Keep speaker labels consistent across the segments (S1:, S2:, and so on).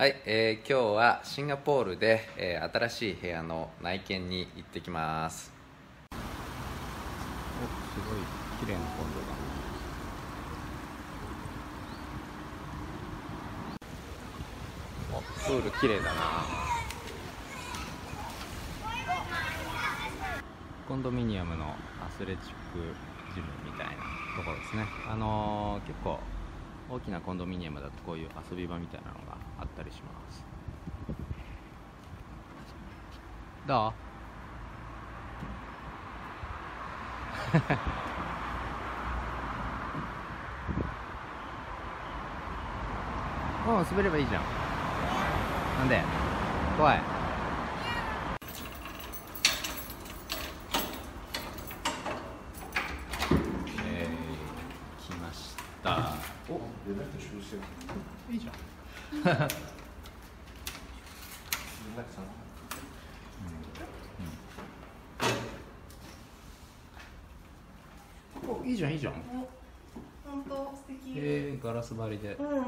S1: はい、えー今日はシンガポールで、えー新しい部屋の内見に行ってきます。おすごい綺麗なコンドだおプール綺麗だな。コンドミニアムのアスレチックジムみたいなところですね。あのー結構大きなコンドミニアムだとこういう遊び場みたいなのがあったりします。どう？うん滑ればいいじゃん。なんで？怖いえー、来ましたおいいじゃん。いいじゃん。いいじゃん。
S2: 本当素敵。
S1: えー、ガラス張りで
S2: うん。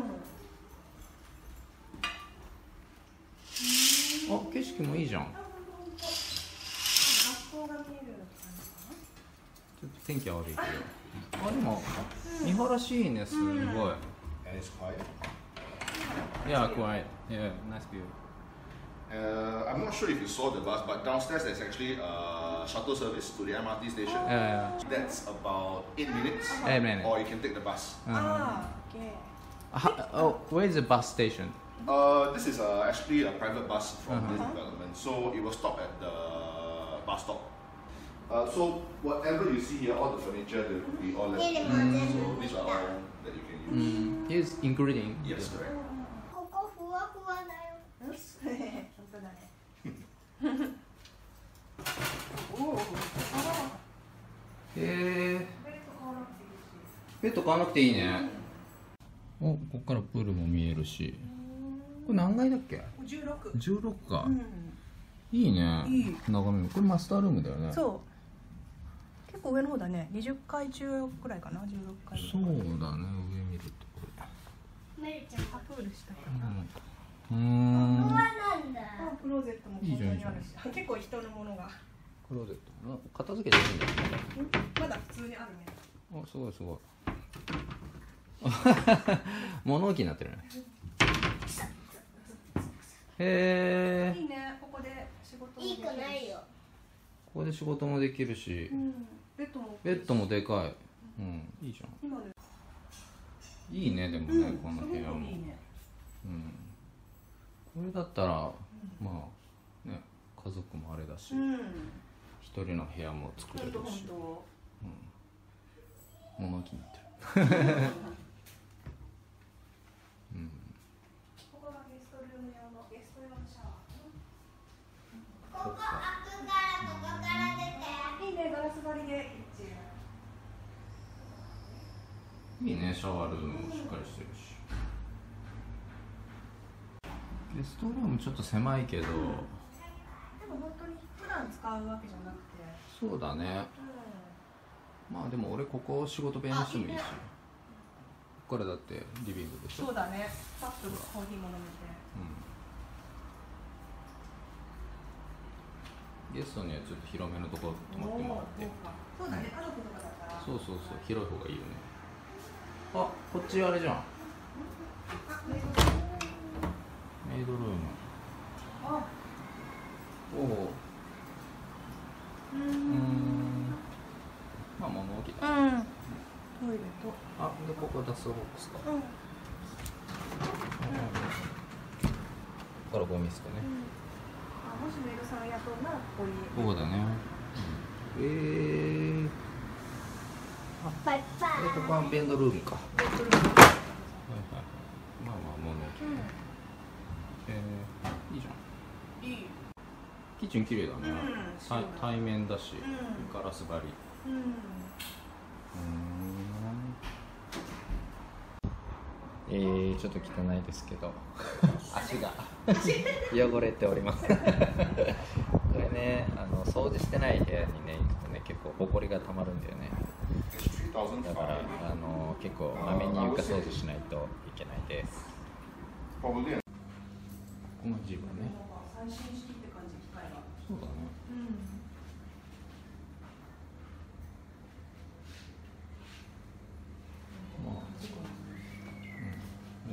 S1: あ景色もいいじゃん。
S2: 学校が見える
S1: ちょっと天気悪いけどあでも見晴らしいいねすごい
S3: And it's quiet.
S1: Yeah, quiet. Yeah, nice view.
S3: Uh, I'm not sure if you saw the bus, but downstairs there's actually a shuttle service to the MRT station.
S1: Yeah, yeah.
S3: That's about 8 minutes.
S1: 8 minutes.
S3: Or you can take the bus.
S2: Uh -huh. Ah,
S1: okay. Oh, where is the bus station?
S3: Uh, this is uh, actually a private bus from
S1: -huh.
S3: this development. So it will stop at the bus stop Uh, so whatever you see here, all the furniture will be all left. So these are all that you can use.
S1: Mm, is including.
S3: Yes, correct.
S4: ここふわふわだよ。
S2: 本当だね。おお。あ
S1: へえ。
S2: ベ
S1: ッド買わなくていいね。お、ここからプールも見えるし。これ何階だっけ？
S2: 十六。
S1: 16か
S2: う。ん。
S1: いいね。
S2: いい
S1: 眺め。これマスタールームだよね。
S2: そう。結構上の方だね。二十階中くらいかな？十六階。
S1: そうだね。上見るとこれ。
S4: めるちゃん。
S2: あプールしたか
S1: うん。うーん。
S4: ふわなんだ。
S2: ら。あクローゼットもここにあるし。結構人のものが。
S1: クローゼット。片付けていいん？だ
S2: まだ普通にあるね。
S1: あすごいすごい 物置になってるねへえ
S2: いいね。ここで仕事もで
S4: いい
S2: きるし
S4: くないよ。
S1: ここで仕事もできるし
S2: うん。ベッドも。
S1: ベッドもでかいうんいいじゃん
S2: 今で。
S1: いいねでもね、
S2: うん。
S1: この
S2: す
S1: 部屋も
S2: ね。
S1: うんこれだったらまあね家族もあれだし
S2: うん。
S1: 一人の部屋も作れ
S2: 本当本
S1: るし
S2: 当。
S1: 物置になってる うん
S2: ここがゲストルーム用のゲスト用のシャワ
S4: ここ開くからここから出て。
S2: ー。いいね、ガラス張りでキッチン。
S1: いいねシャワールームもしっかりしてるし。ゲストルームちょっと狭いけど、
S2: でも本当に普段使うわけじゃなくて。
S1: そうだね。
S2: う
S1: まあでも俺ここ仕事部屋にしてもいいし。ここからだってリビングでしょ。
S2: そうだね。さっとコーヒーも飲めて。
S1: うん、ゲストにはちょっと広めのところ泊まってもらって。
S2: そうだね、家族とかだったら。
S1: そうそうそう。広い方がいいよねあこっちあれじゃん。
S2: あ、メイド
S1: ルーム。
S2: あ、
S1: おお
S2: う。
S1: うん。んまあ物置だ。
S2: うん。トイレと。
S1: あでここダストボックスか。
S2: うん。
S1: ここからゴミ捨てね。
S2: あ、もしメイドさん雇うなら、ここに。
S1: そうだね。えー、
S4: バイバ
S1: えここはベンドルームか。
S2: ベッドルーム。
S1: はいはい。はいまあまあ物置。
S2: う
S1: えー、いいじゃん。
S2: ん。いい。
S1: キッチン綺麗だ。ね、
S2: うん。
S1: た対面だし、
S2: うん
S1: ガラス張り。
S2: うん。
S1: うーん。えー、ちょっと汚いですけど。足が。汚れております。これねあの掃除してない部屋にね行くとね結構ほこりがたまるんだよねだからあの結構まめに床掃除しないといけないです。この字はね。
S2: なんか最新式って感じ機械が
S1: そうだね
S2: うん。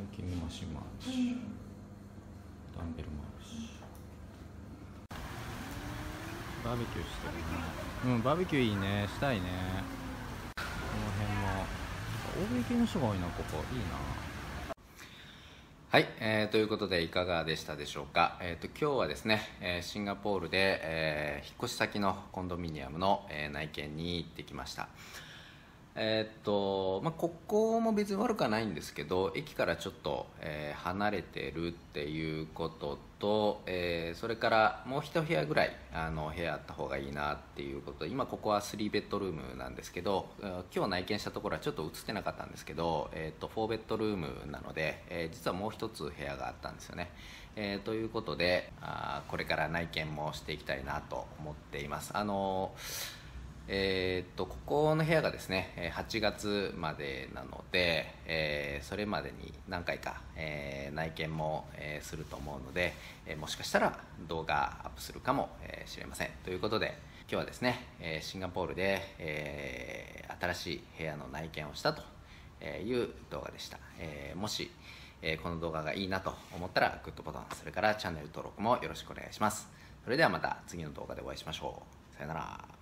S1: ーキングマシンもあるし、ダンベルもあるし。バーベキューしてるね。うんバーベキューいいね。したいね欧米系の人が多いなここいいなはい、えーということでいかがでしたでしょうか、えー、と今日はですね、えーシンガポールで、えー引っ越し先のコンドミニアムの、えー内見に行ってきましたえーっとまあ、ここも別に悪くはないんですけど駅からちょっと、えー離れてるっていうことと、えーそれからもう一部屋ぐらいあの部屋あった方がいいなっていうこと。今ここは3ベッドルームなんですけど今日内見したところはちょっと映ってなかったんですけど、えーっと4ベッドルームなので、え実はもう一つ部屋があったんですよね、えということであこれから内見もしていきたいなと思っています。あのーえーっとここの部屋がですね8月までなので、えーそれまでに何回か、えー内見も、えすると思うので、えもしかしたら動画アップするかもしれません。ということで今日はですね、えシンガポールで、え新しい部屋の内見をしたという動画でした、えもし、えこの動画がいいなと思ったらグッドボタンそれからチャンネル登録もよろしくお願いします。それではまた次の動画でお会いしましょう。さよなら。